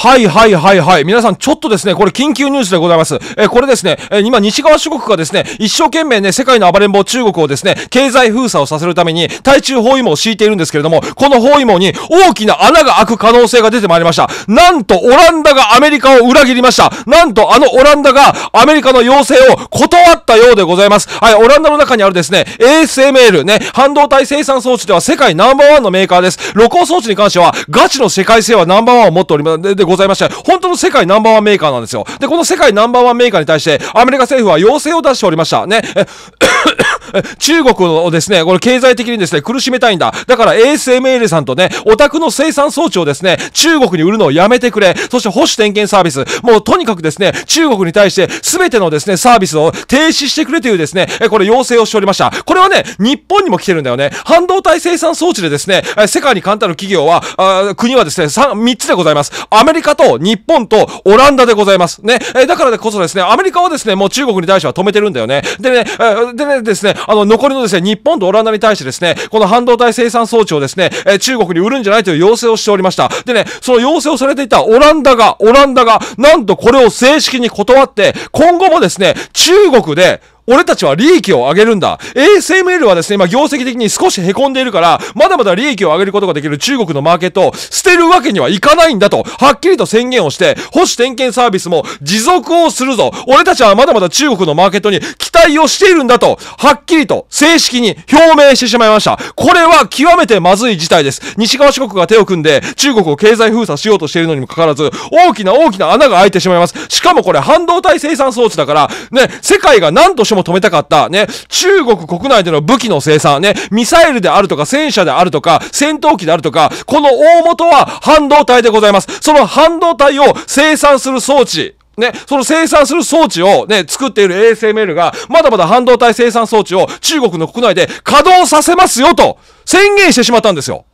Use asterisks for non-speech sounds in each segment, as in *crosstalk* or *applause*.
はいはいはいはい。皆さん、ちょっとですね、これ緊急ニュースでございます。えー、これですね、えー、今、西側諸国がですね、一生懸命ね、世界の暴れん坊中国をですね、経済封鎖をさせるために、対中包囲網を敷いているんですけれども、この包囲網に大きな穴が開く可能性が出てまいりました。なんと、オランダがアメリカを裏切りました。なんと、あのオランダがアメリカの要請を断ったようでございます。はい、オランダの中にあるですね、ASML ね、半導体生産装置では世界ナンバーワンのメーカーです。露光装置に関しては、ガチの世界性はナンバーワンを持っております、ございまして、本当の世界ナンバーワンメーカーなんですよ。で、この世界ナンバーワンメーカーに対して、アメリカ政府は要請を出しておりました。ね。中国をですね、これ経済的にですね、苦しめたいんだ。だから ASML さんとね、オタクの生産装置をですね、中国に売るのをやめてくれ。そして保守点検サービス。もうとにかくですね、中国に対して全てのですね、サービスを停止してくれというですね、これ要請をしておりました。これはね、日本にも来てるんだよね。半導体生産装置でですね、世界に簡単な企業は、国はですね、3、3つでございます。アメリカと日本とオランダでございます。ね。だからこそですね、アメリカはですね、もう中国に対しては止めてるんだよね。でね、でねですね、あの、残りのですね、日本とオランダに対してですね、この半導体生産装置をですね、え中国に売るんじゃないという要請をしておりました。でね、その要請をされていたオランダが、オランダが、なんとこれを正式に断って、今後もですね、中国で、俺たちは利益を上げるんだ。ASML はですね、今業績的に少し凹んでいるから、まだまだ利益を上げることができる中国のマーケットを捨てるわけにはいかないんだと、はっきりと宣言をして、保守点検サービスも持続をするぞ。俺たちはまだまだ中国のマーケットに期待をしているんだと、はっきりと正式に表明してしまいました。これは極めてまずい事態です。西側諸国が手を組んで、中国を経済封鎖しようとしているのにもかかわらず、大きな大きな穴が開いてしまいます。しかもこれ半導体生産装置だから、ね、世界が何としても止めたかった、ね、中国国内での武器の生産、ね、ミサイルであるとか戦車であるとか、戦闘機であるとか、この大元は半導体でございます。その半導体を生産する装置、ね、その生産する装置をね、作っている ASML が、まだまだ半導体生産装置を中国の国内で稼働させますよと宣言してしまったんですよ。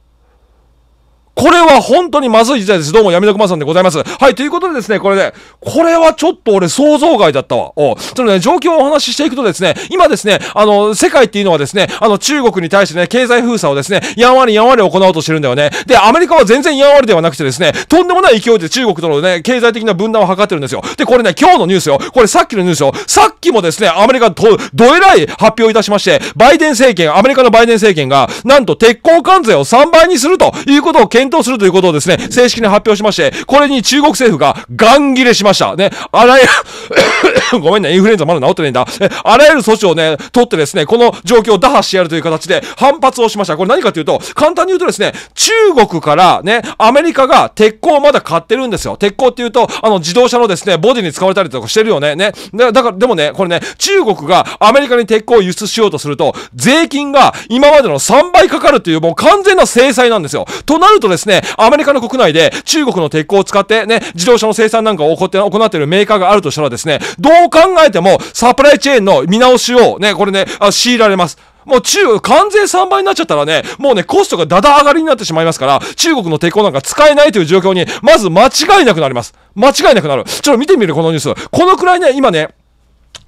これは本当にまずい時代です。どうも、闇の熊さんでございます。はい、ということでですね、これね、これはちょっと俺想像外だったわ。おそのね、状況をお話ししていくとですね、今ですね、あの、世界っていうのはですね、あの、中国に対してね、経済封鎖をですね、やんわりやんわり行おうとしてるんだよね。で、アメリカは全然やんわりではなくてですね、とんでもない勢いで中国とのね、経済的な分断を図ってるんですよ。で、これね、今日のニュースよ。これさっきのニュースよ。さっきもですね、アメリカと、どえらい発表いたしまして、バイデン政権、アメリカのバイデン政権が、なんと鉄鋼関税を3倍にするということを検検討するということをですね、正式に発表しまして、これに中国政府がガン切れしました。ね、あらゆる *coughs* ごめんね、インフルエンザまだ治ってないんだ。あらゆる措置をね、取ってですね、この状況を打破してやるという形で反発をしました。これ何かというと、簡単に言うとですね、中国からね、アメリカが鉄鋼をまだ買ってるんですよ。鉄鋼っていうと、あの自動車のですね、ボディに使われたりとかしてるよね。ね。だから、でもね、これね、中国がアメリカに鉄鋼を輸出しようとすると、税金が今までの3倍かかるというもう完全な制裁なんですよ。となるとですね、アメリカの国内で中国の鉄鋼を使ってね、自動車の生産なんかを行って行っているメーカーがあるとしたらですね、どう考えてもサプライチェーンの見直しをね、これね、あ強いられます。もう中国、完全3倍になっちゃったらね、もうね、コストがだだ上がりになってしまいますから、中国の鉄鋼なんか使えないという状況に、まず間違いなくなります。間違いなくなる。ちょっと見てみる、このニュース。このくらいね、今ね、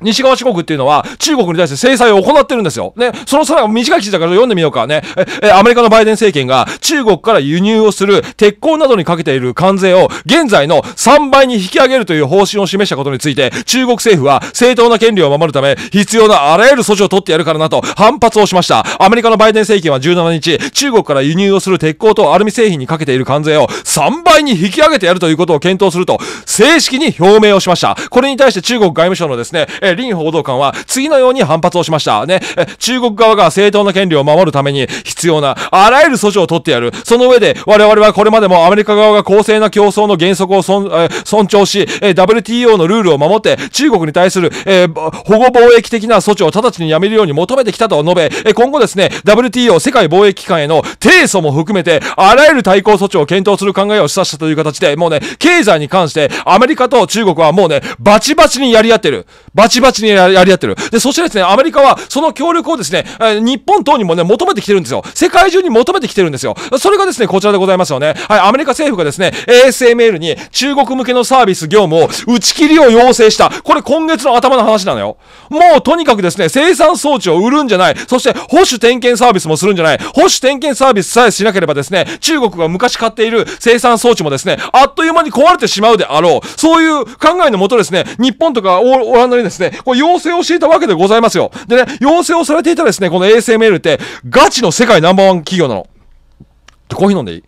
西側諸国っていうのは中国に対して制裁を行ってるんですよ。ね。そのさら短い記事だから読んでみようかね。え、アメリカのバイデン政権が中国から輸入をする鉄鋼などにかけている関税を現在の3倍に引き上げるという方針を示したことについて中国政府は正当な権利を守るため必要なあらゆる措置を取ってやるからなと反発をしました。アメリカのバイデン政権は17日中国から輸入をする鉄鋼とアルミ製品にかけている関税を3倍に引き上げてやるということを検討すると正式に表明をしました。これに対して中国外務省のですね、え、林報道官は次のように反発をしました。ね、中国側が正当な権利を守るために必要なあらゆる措置を取ってやる。その上で我々はこれまでもアメリカ側が公正な競争の原則を尊重し、え WTO のルールを守って中国に対する、え、保護貿易的な措置を直ちにやめるように求めてきたと述べ、え今後ですね、WTO 世界貿易機関への提訴も含めてあらゆる対抗措置を検討する考えを示唆したという形で、もうね、経済に関してアメリカと中国はもうね、バチバチにやり合ってる。バチチバチにやり合ってる。で、そしてですね、アメリカはその協力をですね、え日本等にもね、求めてきてるんですよ。世界中に求めてきてるんですよ。それがですね、こちらでございますよね。はい、アメリカ政府がですね、ASML に中国向けのサービス業務を打ち切りを要請した。これ今月の頭の話なのよ。もうとにかくですね、生産装置を売るんじゃない。そして保守点検サービスもするんじゃない。保守点検サービスさえしなければですね、中国が昔買っている生産装置もですね、あっという間に壊れてしまうであろう。そういう考えのもとですね、日本とかオランダにですね、これ要請をしていたわけでございますよ。でね、要請をされていたですね、この ASML ってガチの世界ナンバーワン企業なの。コーヒー飲んでいい？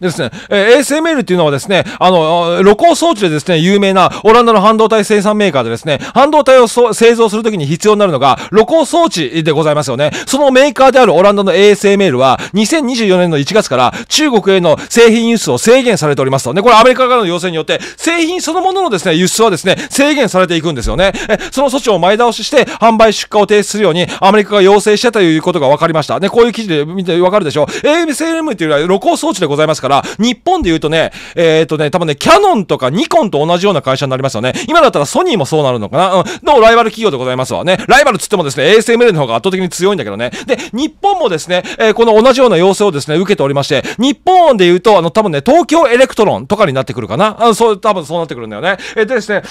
ですね、えー、ASML っていうのはですね、あの、露光装置でですね、有名なオランダの半導体生産メーカーでですね、半導体を製造するときに必要になるのが、露光装置でございますよね。そのメーカーであるオランダの ASML は、2024年の1月から中国への製品輸出を制限されておりますと。ね、これアメリカからの要請によって、製品そのもののですね、輸出はですね、制限されていくんですよね。え、その措置を前倒しして、販売出荷を停止するように、アメリカが要請したということが分かりました。ね、こういう記事で見て分かるでしょう。ASML っていうのは露光装置でございますから、から日本で言うとね、えっ、とね、多分ね、キャノンとかニコンと同じような会社になりますよね。今だったらソニーもそうなるのかな？うん。のライバル企業でございますわね。ライバルつってもですね、ASML の方が圧倒的に強いんだけどね。で、日本もですね、えー、この同じような要請をですね、受けておりまして、日本で言うと、あの、多分ね、東京エレクトロンとかになってくるかな？あの、そう、多分そうなってくるんだよね。えー、でですね、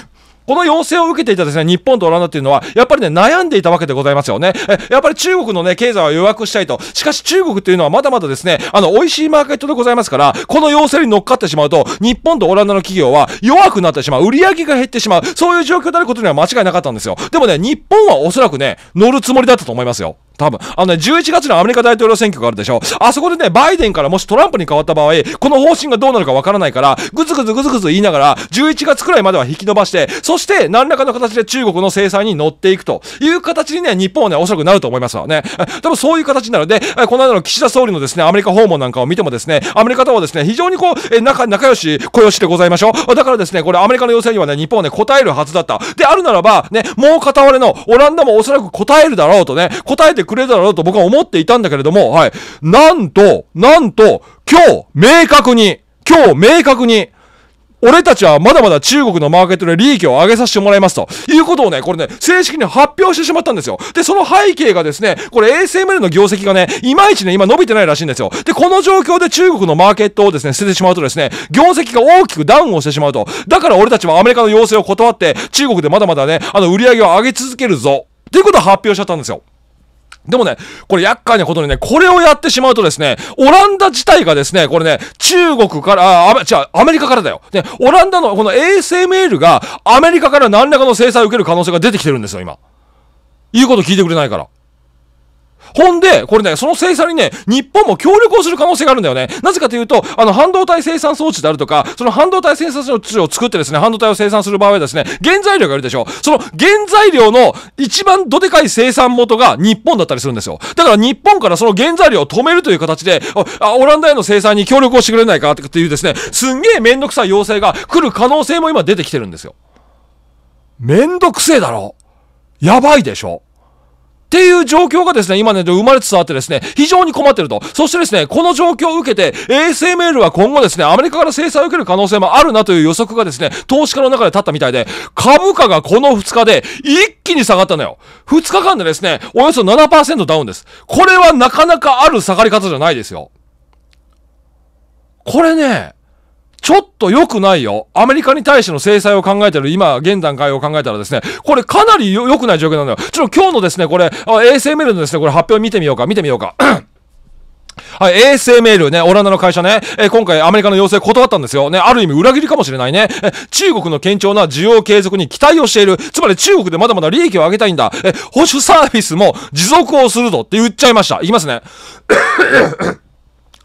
この要請を受けていたですね、日本とオランダっていうのは、やっぱりね、悩んでいたわけでございますよね。え、やっぱり中国のね、経済は抑圧したいと。しかし中国っていうのはまだまだですね、あの、美味しいマーケットでございますから、この要請に乗っかってしまうと、日本とオランダの企業は弱くなってしまう。売り上げが減ってしまう。そういう状況であることには間違いなかったんですよ。でもね、日本はおそらくね、乗るつもりだったと思いますよ。多分。あのね、11月のアメリカ大統領選挙があるでしょ。あそこでね、バイデンからもしトランプに変わった場合、この方針がどうなるかわからないから、ぐずぐずぐずぐず言いながら、11月くらいまでは引き伸ばして、そして何らかの形で中国の制裁に乗っていくという形にね、日本はね、おそらくなると思いますわね。多分そういう形なるで、この間の岸田総理のですね、アメリカ訪問なんかを見てもですね、アメリカとはですね、非常にこう、え仲、仲良し、小良しでございましょう。だからですね、これアメリカの要請にはね、日本はね、答えるはずだった。であるならば、ね、もう片割れのオランダもおそらく答えるだろうとね、答えてくれるだろうと僕は思っていたんだけれども、はい。なんと、なんと、今日、明確に、今日、明確に、俺たちはまだまだ中国のマーケットで利益を上げさせてもらいますということをね、これね、正式に発表してしまったんですよ。で、その背景がですね、これ ASML の業績がね、いまいちね、今伸びてないらしいんですよ。で、この状況で中国のマーケットをですね、捨ててしまうとですね、業績が大きくダウンをしてしまうと。だから俺たちはアメリカの要請を断って、中国でまだまだね、あの、売り上げを上げ続けるぞ。っていうことを発表しちゃったんですよ。でもね、これ厄介なことにね、これをやってしまうとですね、オランダ自体がですね、これね、中国から、あ、違う、アメリカからだよ。ね、オランダのこの ASML がアメリカから何らかの制裁を受ける可能性が出てきてるんですよ、今。言うこと聞いてくれないから。ほんで、これね、その生産にね、日本も協力をする可能性があるんだよね。なぜかというと、あの、半導体生産装置であるとか、その半導体生産装置を作ってですね、半導体を生産する場合はですね、原材料がいるでしょ。その原材料の一番どでかい生産元が日本だったりするんですよ。だから日本からその原材料を止めるという形で、あ、オランダへの生産に協力をしてくれないかっていうですね、すんげえめんどくさい要請が来る可能性も今出てきてるんですよ。めんどくせえだろ。やばいでしょ。っていう状況がですね、今ね、生まれつつあってですね、非常に困ってると。そしてですね、この状況を受けて、ASML は今後ですね、アメリカから制裁を受ける可能性もあるなという予測がですね、投資家の中で立ったみたいで、株価がこの2日で一気に下がったのよ。2日間でですね、およそ7%ダウンです。これはなかなかある下がり方じゃないですよ。これね、ちょっと良くないよ。アメリカに対しての制裁を考えてる今、現段階を考えたらですね、これかなり良くない状況なんだよ。ちょっと今日のですね、これ、ASML のですね、これ発表見てみようか、見てみようか。*clears throat* はい、ASML ね、オランダの会社ね、え今回アメリカの要請断ったんですよ。ね、ある意味裏切りかもしれないね。え中国の堅調な需要継続に期待をしている。つまり中国でまだまだ利益を上げたいんだ。え、保守サービスも持続をするぞって言っちゃいました。いきますね。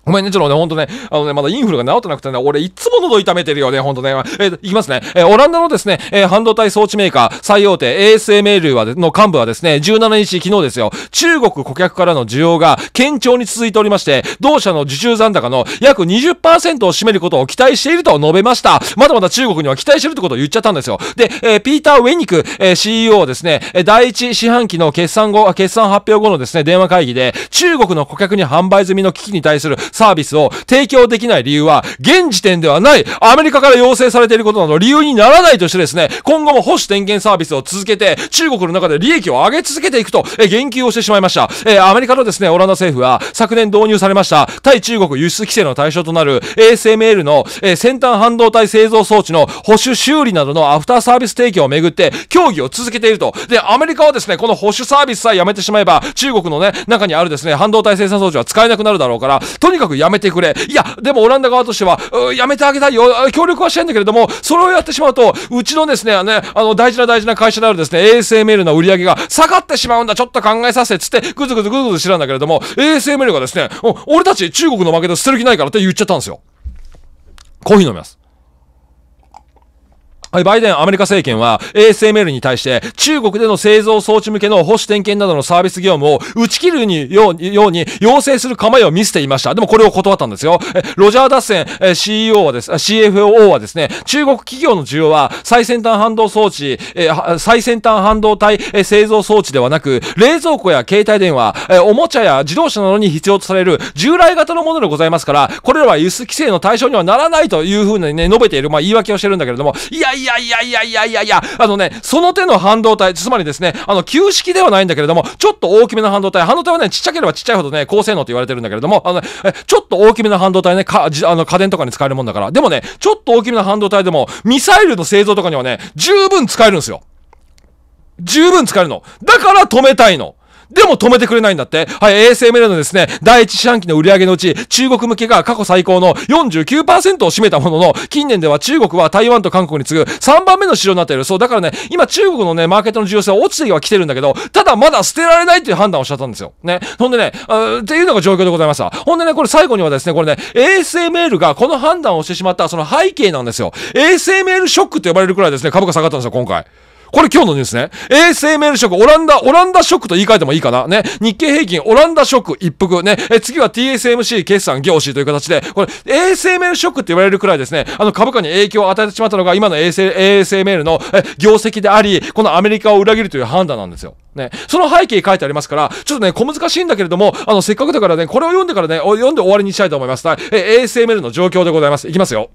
ごめんね、ちょっとね、ほんとね、あのね、まだインフルが治ってなくてね、俺いつも喉痛めてるよね、ほんとね。えー、いきますね。えー、オランダのですね、えー、半導体装置メーカー、最大手 ASML はの幹部はですね、17日昨日ですよ、中国顧客からの需要が堅調に続いておりまして、同社の受注残高の約20%を占めることを期待していると述べました。まだまだ中国には期待してるってことを言っちゃったんですよ。で、えー、ピーター・ウェニク、えー、CEO はですね、第一四半期の決算後、決算発表後のですね、電話会議で、中国の顧客に販売済みの機器に対するサービスを提供できない理由は、現時点ではない、アメリカから要請されていることなど理由にならないとしてですね、今後も保守点検サービスを続けて、中国の中で利益を上げ続けていくと、え言及をしてしまいました。えアメリカのですね、オランダ政府は、昨年導入されました、対中国輸出規制の対象となる ASML の、え先端半導体製造装置の保守修理などのアフターサービス提供をめぐって協議を続けていると。で、アメリカはですね、この保守サービスさえやめてしまえば、中国のね、中にあるですね、半導体生産装置は使えなくなるだろうから、とにかくやめてくれ。いや、でもオランダ側としては、やめてあげたいよ。協力はしてんだけれども、それをやってしまうと、うちのですね、あの、大事な大事な会社であるですね、ASML の売り上げが下がってしまうんだ。ちょっと考えさせ、つって、ぐずぐずぐずぐず知らんだけれども、ASML がですね、俺たち中国の負けで捨てる気ないからって言っちゃったんですよ。コーヒー飲みます。はい、バイデンアメリカ政権は ASML に対して中国での製造装置向けの保守点検などのサービス業務を打ち切るにように要請する構えを見せていました。でもこれを断ったんですよ。ロジャー・ダッセン CEO はです、CFO はですね、中国企業の需要は最先端反動装置、最先端半導体製造装置ではなく、冷蔵庫や携帯電話、おもちゃや自動車などに必要とされる従来型のものでございますから、これらは輸出規制の対象にはならないというふうにね、述べている、まあ言い訳をしてるんだけれども、いやいやいやいやいやいやいやいや、あのね、その手の半導体、つまりですね、あの、旧式ではないんだけれども、ちょっと大きめの半導体、半導体はね、ちっちゃければちっちゃいほどね、高性能と言われてるんだけれども、あのね、ちょっと大きめの半導体ね、か、あの、家電とかに使えるもんだから。でもね、ちょっと大きめの半導体でも、ミサイルの製造とかにはね、十分使えるんですよ。十分使えるの。だから止めたいの。でも止めてくれないんだって。はい、ASML のですね、第一四半期の売上のうち、中国向けが過去最高の49%を占めたものの、近年では中国は台湾と韓国に次ぐ3番目の市場になっている。そう、だからね、今中国のね、マーケットの重要性は落ちては来てるんだけど、ただまだ捨てられないっていう判断をしちゃったんですよ。ね。ほんでね、っていうのが状況でございました。ほんでね、これ最後にはですね、これね、ASML がこの判断をしてしまったその背景なんですよ。ASML ショックって呼ばれるくらいですね、株価下がったんですよ、今回。これ今日のニュースね。ASML ショック、オランダ、オランダショックと言い換えてもいいかな。ね。日経平均、オランダショック一服。ね。え、次は TSMC 決算業種という形で、これ、ASML ショックって言われるくらいですね、あの株価に影響を与えてしまったのが今の ASML のえ業績であり、このアメリカを裏切るという判断なんですよ。ね。その背景書いてありますから、ちょっとね、小難しいんだけれども、あの、せっかくだからね、これを読んでからね、読んで終わりにしたいと思います。え、ASML の状況でございます。いきますよ。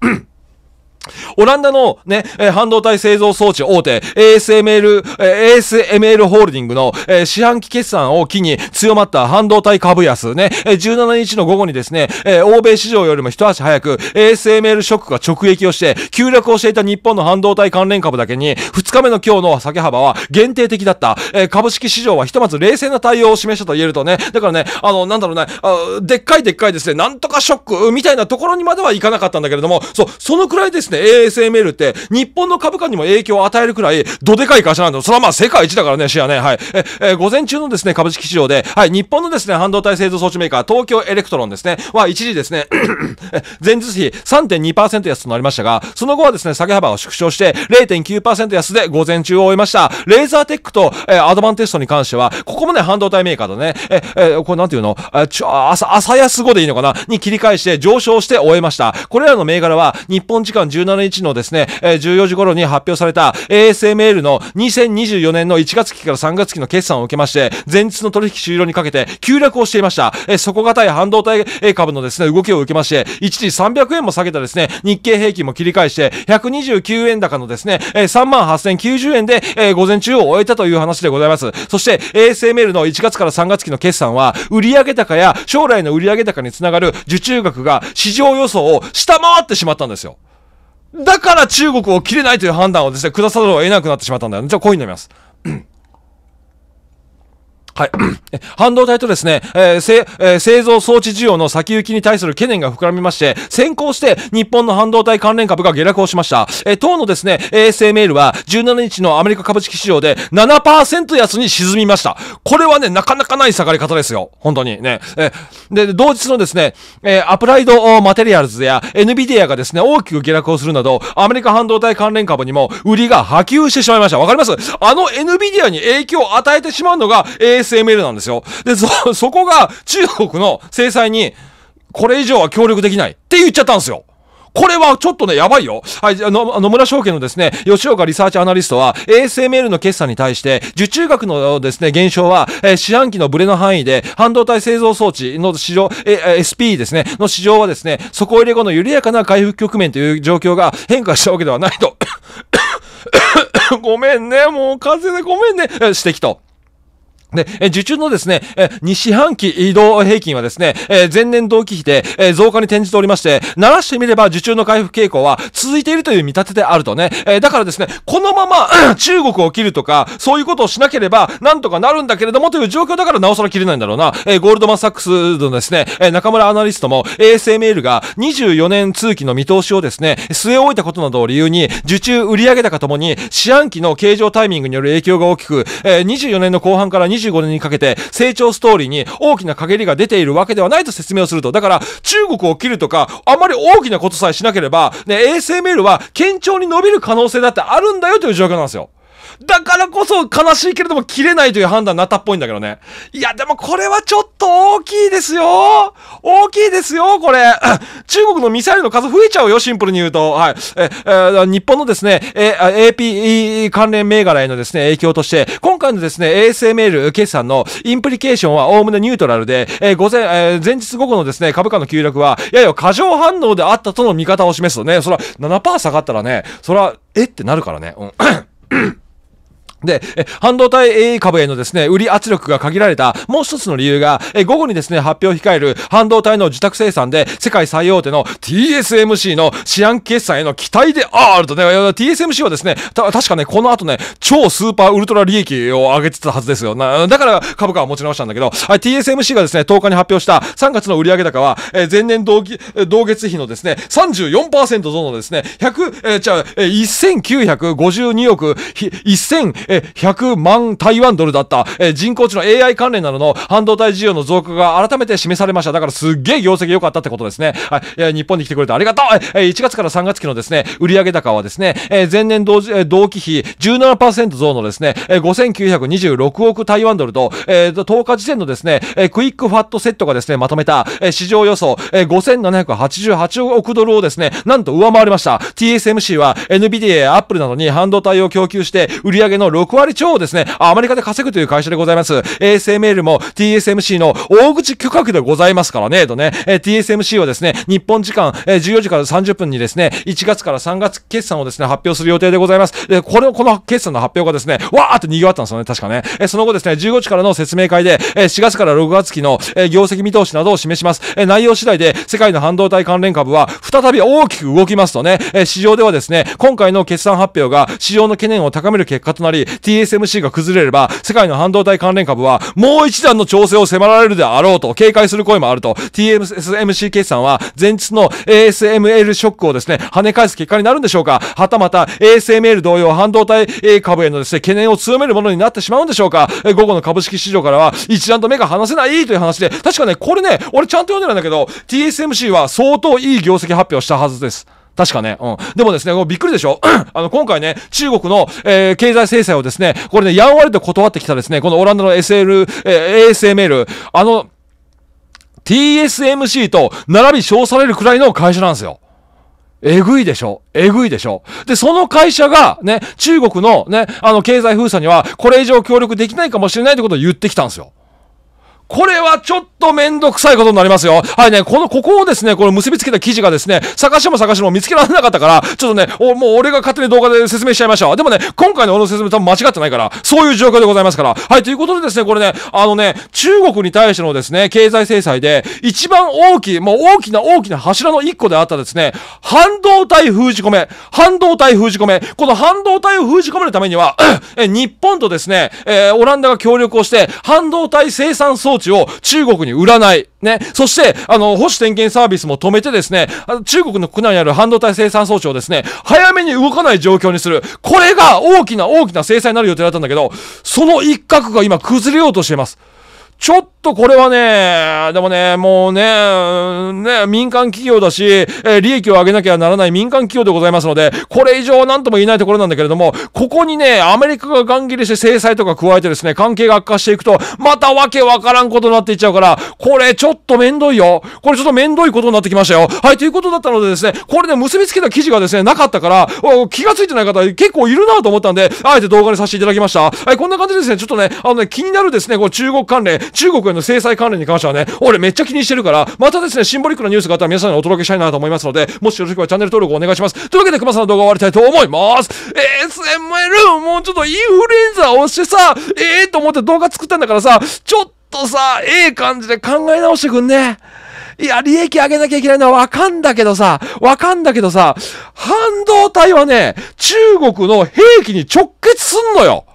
オランダのね、え、半導体製造装置大手 ASML、え、ASML ホールディングの、えー、四半期決算を機に強まった半導体株安ね、え、17日の午後にですね、え、欧米市場よりも一足早く ASML ショックが直撃をして、急落をしていた日本の半導体関連株だけに、2日目の今日の下げ幅は限定的だった。え、株式市場はひとまず冷静な対応を示したと言えるとね、だからね、あの、なんだろうね、あでっかいでっかいですね、なんとかショックみたいなところにまではいかなかったんだけれども、そう、そのくらいですね、ASML って日本の株価にも影響を与えるくらいどでかい会社なんだ。それはまあ世界一だからね、シェアね。はい。え、え午前中のですね、株式市場で、はい、日本のですね、半導体製造装置メーカー、東京エレクトロンですね、は一時ですね、*coughs* 前日比3.2%安となりましたが、その後はですね、下げ幅を縮小して0.9%安で午前中を終えました。レーザーテックと、えアドバンテストに関しては、ここもね、半導体メーカーだね。え、え、これなんていうの？え、ちょ、朝、朝安後でいいのかな？に切り返して上昇して終えました。これらの銘柄は、日本時間17日のですね、え14時頃に発表された ASML の2024年の1月期から3月期の決算を受けまして、前日の取引終了にかけて急落をしていました。え底堅い半導体株のですね、動きを受けまして、一時300円も下げたですね、日経平均も切り返して、129円高のですね、え3万8090円で、午前中を終えたという話でございます。そして ASML の1月から3月期の決算は、売上高や将来の売上高につながる受注額が市場予想を下回ってしまったんですよ。だから中国を切れないという判断をですね、下さざるを得なくなってしまったんだよね。じゃあ、こういうの見ます。はい。*clears throat* 半導体とですね、えーえー、製造装置需要の先行きに対する懸念が膨らみまして、先行して日本の半導体関連株が下落をしました。えー、当のですね、ASML は17日のアメリカ株式市場で7%安に沈みました。これはね、なかなかない下がり方ですよ。本当にね。えー、で、同日のですね、えー、アプライドマテリアルズや NVIDIA がですね、大きく下落をするなど、アメリカ半導体関連株にも売りが波及してしまいました。わかります？あの NVIDIA に影響を与えてしまうのが AS ASML なんですよ。で、そ、*laughs* そこが中国の制裁に、これ以上は協力できないって言っちゃったんですよ。これはちょっとね、やばいよ。はい、の野村証券のですね、吉岡リサーチアナリストは、ASML の決算に対して、受注額のですね、減少は、えー、四半期のブレの範囲で、半導体製造装置の市場、えー、SP ですね、の市場はですね、底入れ後の緩やかな回復局面という状況が変化したわけではないと。*coughs* *coughs* ごめんね、もう風邪でごめんね、指摘と。で、え受注のですね、え2四半期移動平均はですね、え前年同期比で、え増加に転じておりまして、鳴らしてみれば受注の回復傾向は続いているという見立てであるとね、えだからですね、このまま *clears throat* 中国を切るとか、そういうことをしなければなんとかなるんだけれどもという状況だからなおさら切れないんだろうな。えゴールドマンサックスのですね、え中村アナリストも ASML が24年通期の見通しをですね、据え置いたことなどを理由に、受注売上高ともに四半期の経常タイミングによる影響が大きく、え24年の後半から25年にかけて成長ストーリーに大きな陰りが出ているわけではないと説明をすると。だから、中国を切るとか、あまり大きなことさえしなければ、ね、ASML は堅調に伸びる可能性だってあるんだよという状況なんですよ。だからこそ悲しいけれども切れないという判断になったっぽいんだけどね。いや、でもこれはちょっと大きいですよ大きいですよこれ。*laughs* 中国のミサイルの数増えちゃうよ、シンプルに言うと。はい。え、日本のですね、AP 関連銘柄へのですね、影響として、今回のですね、ASML 決算のインプリケーションはおおむねニュートラルで、え午前、え前日午後のですね、株価の急落は、やや過剰反応であったとの見方を示すとね、そら、7%下がったらね、そら、えってなるからね。うん *coughs* で、半導体株へのですね、売り圧力が限られたもう一つの理由が、午後にですね、発表を控える半導体の受託生産で世界最大手の TSMC の四半決算への期待であるとね、TSMC はですね、た確かね、この後ね、超スーパーウルトラ利益を上げてたはずですよ。なだから株価は持ち直したんだけど、TSMC がですね、10日に発表した3月の売上高は、え前年同同月比のですね、34%増のですね、100、えじゃあ、1952億、1000、ええ100万台湾ドルだった、え人工知能 AI 関連などの半導体需要の増加が改めて示されました。だからすっげえ業績良かったってことですね。はい。え日本に来てくれてありがとうえ1月から3月期のですね、売上高はですね、え前年同時、え同期比17%増のですね、え5926億台湾ドルと、え10日時点のですね、えクイックファットセットがですね、まとめた、え市場予想、え5788億ドルをですね、なんと上回りました。TSMC は NVIDIA や Apple などに半導体を供給して売上の6割超をですね、アメリカで稼ぐという会社でございます。ASML も TSMC の大口許可でございますからね、とね、え TSMC はですね、日本時間、え14時から30分にですね、1月から3月決算をですね、発表する予定でございます。で、これを、この決算の発表がですね、わーって賑わったんですよね、確かね。えその後ですね、15時からの説明会で、え4月から6月期の、え業績見通しなどを示します。え内容次第で、世界の半導体関連株は再び大きく動きますとね、え市場ではですね、今回の決算発表が市場の懸念を高める結果となり、TSMC が崩れれば、世界の半導体関連株は、もう一段の調整を迫られるであろうと、警戒する声もあると、TSMC 決算は、前日の ASML ショックをですね、跳ね返す結果になるんでしょうか。はたまた、ASML 同様、半導体株へのですね、懸念を強めるものになってしまうんでしょうか。午後の株式市場からは、一段と目が離せないという話で、確かね、これね、俺ちゃんと読んでるんだけど、TSMC は相当いい業績発表したはずです。確かね。うん。でもですね、びっくりでしょ？*clears throat* あの、今回ね、中国の、えー、経済制裁をですね、これね、やんわりと断ってきたですね、このオランダの SL、えー、ASML、あの、TSMC と並び称されるくらいの会社なんですよ。えぐいでしょ？えぐいでしょ？で、その会社が、ね、中国のね、あの、経済封鎖には、これ以上協力できないかもしれないってことを言ってきたんですよ。これはちょっとめんどくさいことになりますよ。はいね、この、ここをですね、この結びつけた記事がですね、探しても探しても見つけられなかったから、ちょっとね、おもう俺が勝手に動画で説明しちゃいました。でもね、今回の俺の説明多分間違ってないから、そういう状況でございますから。はい、ということでですね、これね、あのね、中国に対してのですね、経済制裁で、一番大きい、もう大きな大きな柱の一個であったですね、半導体封じ込め、半導体封じ込め、この半導体を封じ込めるためには、*clears throat* え日本とですね、えー、オランダが協力をして、半導体生産装置を中国に売らない。ね。そして、あの、保守点検サービスも止めてですね、中国の国内にある半導体生産装置をですね、早めに動かない状況にする。これが大きな大きな制裁になる予定だったんだけど、その一角が今崩れようとしています。ちょっとこれはね、でもね、もうね、ね、民間企業だし、えー、利益を上げなきゃならない民間企業でございますので、これ以上何とも言えないところなんだけれども、ここにね、アメリカがガン切りして制裁とか加えてですね、関係が悪化していくと、またわけわからんことになっていっちゃうから、これちょっとめんどいよ。これちょっとめんどいことになってきましたよ。はい、ということだったのでですね、これで結びつけた記事がですね、なかったから、気がついてない方結構いるなと思ったんで、あえて動画にさせていただきました。はい、こんな感じでですね、ちょっとね、あのね、気になるですね、こう中国関連、中国への制裁関連に関してはね、俺めっちゃ気にしてるから、またですね、シンボリックなニュースがあったら皆さんにお届けしたいなと思いますので、もしよろしければチャンネル登録お願いします。というわけで、熊さんの動画終わりたいと思います。SML、もうちょっとインフルエンザをしてさ、ええー、と思って動画作ったんだからさ、ちょっとさ、ええ感じで考え直してくんね。いや、利益上げなきゃいけないのはわかんだけどさ、わかんだけどさ、半導体はね、中国の兵器に直結すんのよ。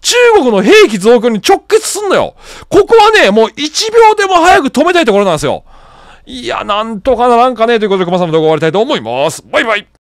中国の兵器増強に直結すんのよ。ここはね、もう1秒でも早く止めたいところなんですよ。いや、なんとかならんかねということで、熊さんの動画終わりたいと思います。バイバイ